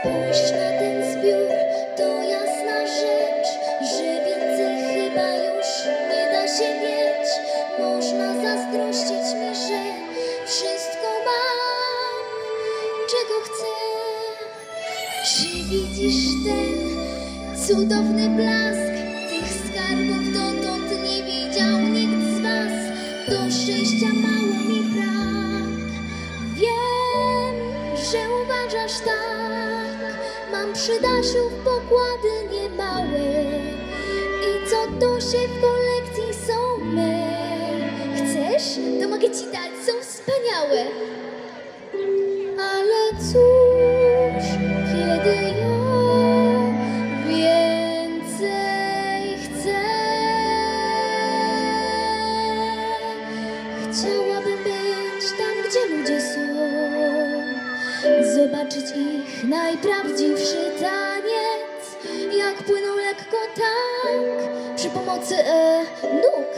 Spójrz na ten zbiór, to jasna rzecz Żywicy chyba już nie da się mieć. Można zazdrościć mi, że wszystko mam Czego chcę. Czy widzisz ten cudowny blask? Tych skarbów dotąd nie widział nikt z was. Do szczęścia mało mi brak. Wiem, że uważasz tak. Mam przy Dasiu pokłady niemałe. I co to się w kolekcji są me. Chcesz? To mogę ci dać, są wspaniałe. Ale cóż, zobaczyć ich najprawdziwszy taniec, jak płyną lekko tak przy pomocy e, nóg.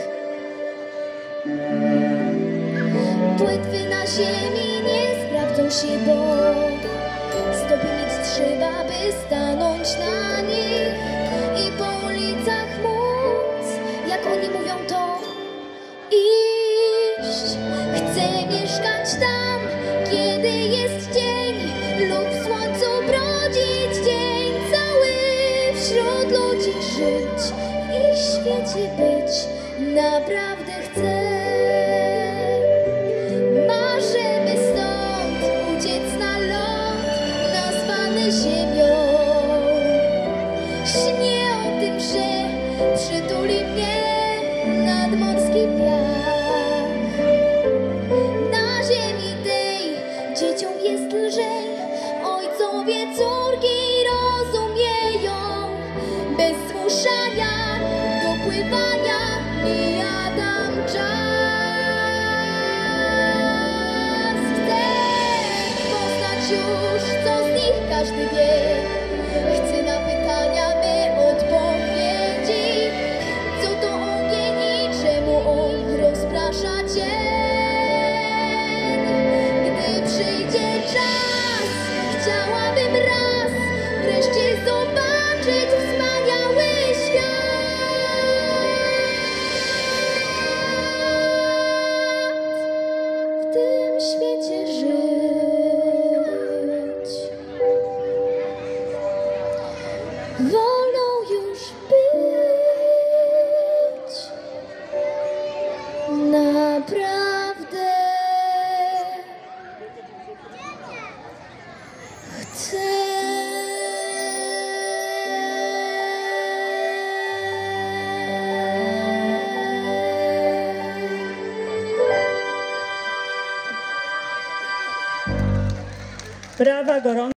Płetwy na ziemi nie sprawdzą się, bo stopy mieć trzeba, by stanąć na nich i po ulicach móc, jak oni mówią to, iść. Chcę mieszkać tam, naprawdę chcę. Marzymy stąd uciec na ląd nazwany ziemią. Śnię o tym, że przytuli mnie nadmorski piach. Na ziemi tej dzieciom jest lżej, ojcowie córki rozumieją. Bez zmuszania już, co z nich każdy wie. Wolną już być. Naprawdę chcę. Brawa gorąco.